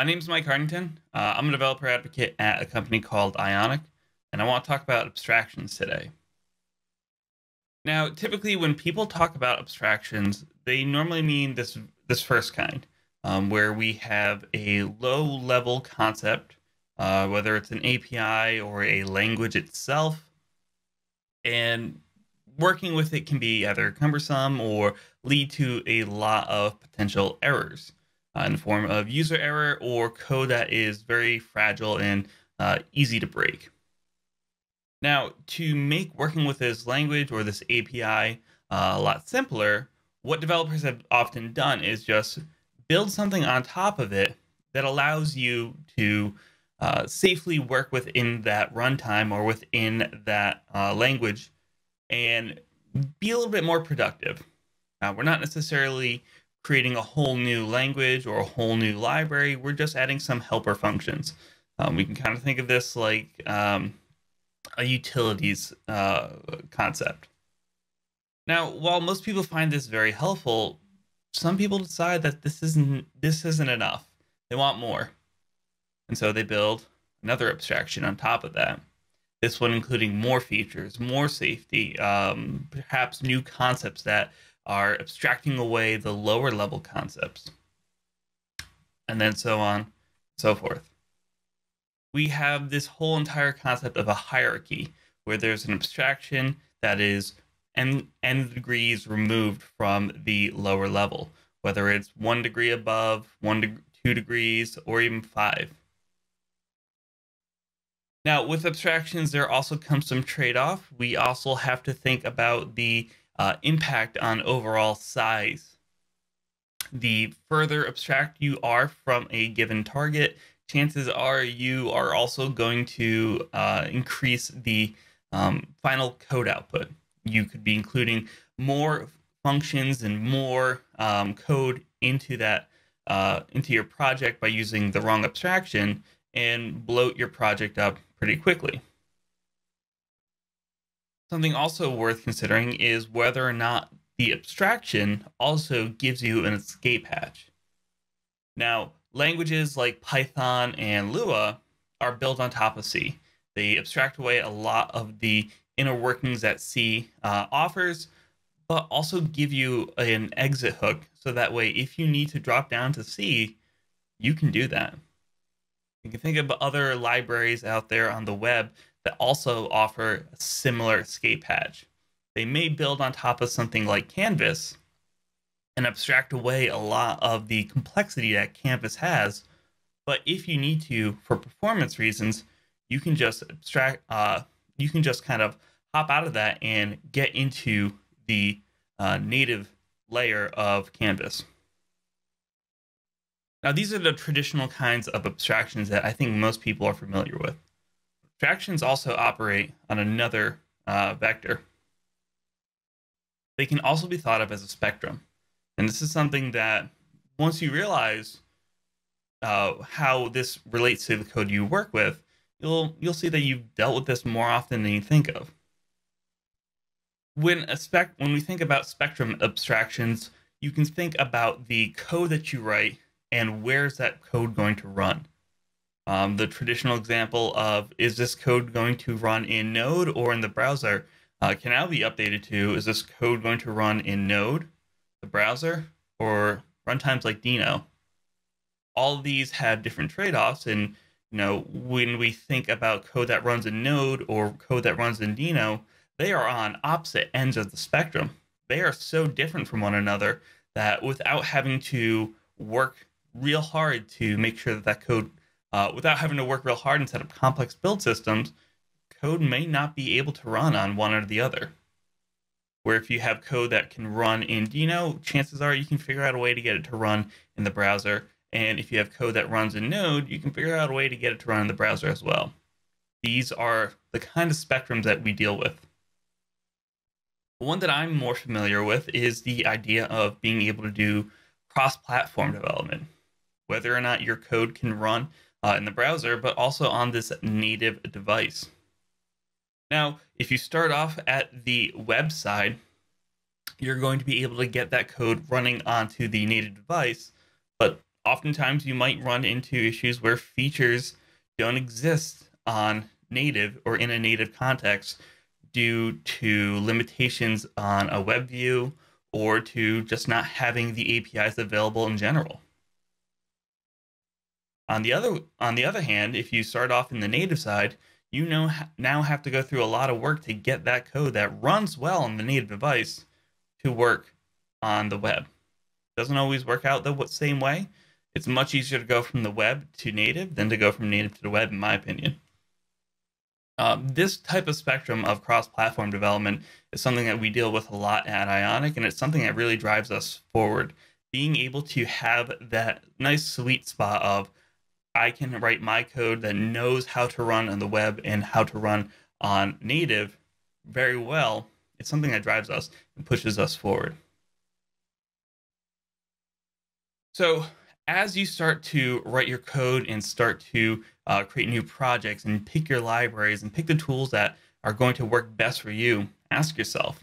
My name is Mike Hartington. Uh, I'm a developer advocate at a company called Ionic, and I want to talk about abstractions today. Now, typically, when people talk about abstractions, they normally mean this this first kind, um, where we have a low-level concept, uh, whether it's an API or a language itself, and working with it can be either cumbersome or lead to a lot of potential errors uh, in the form of user error or code that is very fragile and uh, easy to break. Now, to make working with this language or this API uh, a lot simpler, what developers have often done is just build something on top of it that allows you to uh, safely work within that runtime or within that uh, language and be a little bit more productive. Uh, we're not necessarily creating a whole new language or a whole new library. We're just adding some helper functions. Um, we can kind of think of this like um, a utilities uh, concept. Now, while most people find this very helpful, some people decide that this isn't this isn't enough. They want more, and so they build another abstraction on top of that. This one including more features, more safety, um, perhaps new concepts that are abstracting away the lower level concepts, and then so on, so forth. We have this whole entire concept of a hierarchy where there's an abstraction that is n, n degrees removed from the lower level, whether it's one degree above, one to two degrees, or even five. Now, with abstractions, there also comes some trade off. We also have to think about the uh, impact on overall size. The further abstract you are from a given target, chances are you are also going to uh, increase the um, final code output. You could be including more functions and more um, code into that uh, into your project by using the wrong abstraction and bloat your project up pretty quickly. Something also worth considering is whether or not the abstraction also gives you an escape hatch. Now, languages like Python and Lua are built on top of C. They abstract away a lot of the inner workings that C uh, offers, but also give you an exit hook. So that way, if you need to drop down to C, you can do that. You can think of other libraries out there on the web that also offer a similar escape hatch. They may build on top of something like Canvas and abstract away a lot of the complexity that Canvas has. But if you need to, for performance reasons, you can just abstract, uh, you can just kind of hop out of that and get into the uh, native layer of Canvas. Now, these are the traditional kinds of abstractions that I think most people are familiar with. Abstractions also operate on another uh, vector. They can also be thought of as a spectrum. And this is something that once you realize uh, how this relates to the code you work with, you'll you'll see that you've dealt with this more often than you think of. When a spec when we think about spectrum abstractions, you can think about the code that you write and where's that code going to run. Um, the traditional example of is this code going to run in Node or in the browser uh, can now be updated to is this code going to run in Node, the browser, or runtimes like Deno? All these have different trade-offs, and you know when we think about code that runs in Node or code that runs in Deno, they are on opposite ends of the spectrum. They are so different from one another that without having to work real hard to make sure that that code uh, without having to work real hard and set up complex build systems, code may not be able to run on one or the other. Where if you have code that can run in Deno, chances are you can figure out a way to get it to run in the browser. And if you have code that runs in Node, you can figure out a way to get it to run in the browser as well. These are the kind of spectrums that we deal with. One that I'm more familiar with is the idea of being able to do cross platform development. Whether or not your code can run uh, in the browser, but also on this native device. Now, if you start off at the web side, you're going to be able to get that code running onto the native device, but oftentimes you might run into issues where features don't exist on native or in a native context due to limitations on a web view or to just not having the APIs available in general. On the other on the other hand, if you start off in the native side, you know now have to go through a lot of work to get that code that runs well on the native device to work on the web. Doesn't always work out the same way. It's much easier to go from the web to native than to go from native to the web, in my opinion. Um, this type of spectrum of cross-platform development is something that we deal with a lot at Ionic, and it's something that really drives us forward. Being able to have that nice sweet spot of I can write my code that knows how to run on the web and how to run on native very well. It's something that drives us and pushes us forward. So as you start to write your code and start to uh, create new projects and pick your libraries and pick the tools that are going to work best for you, ask yourself,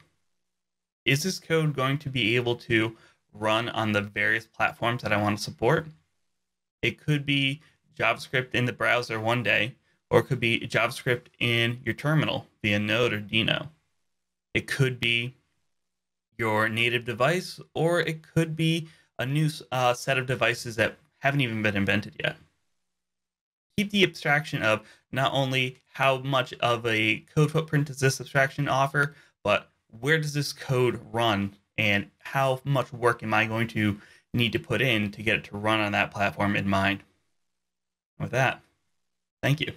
is this code going to be able to run on the various platforms that I want to support? It could be JavaScript in the browser one day, or it could be JavaScript in your terminal via Node or Deno. It could be your native device, or it could be a new uh, set of devices that haven't even been invented yet. Keep the abstraction of not only how much of a code footprint does this abstraction offer, but where does this code run and how much work am I going to need to put in to get it to run on that platform in mind. With that, thank you.